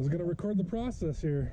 was gonna record the process here.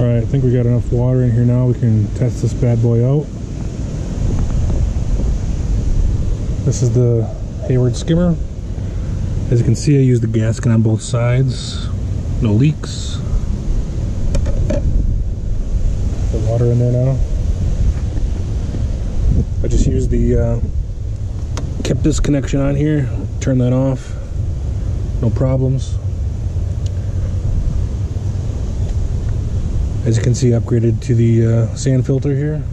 All right, I think we got enough water in here now. We can test this bad boy out. This is the Hayward skimmer. As you can see, I used the gasket on both sides. No leaks. The water in there now. I just used the uh, kept this connection on here. Turn that off. No problems. As you can see, upgraded to the uh, sand filter here.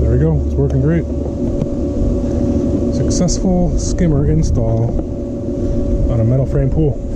There we go. It's great. Successful skimmer install on a metal frame pool.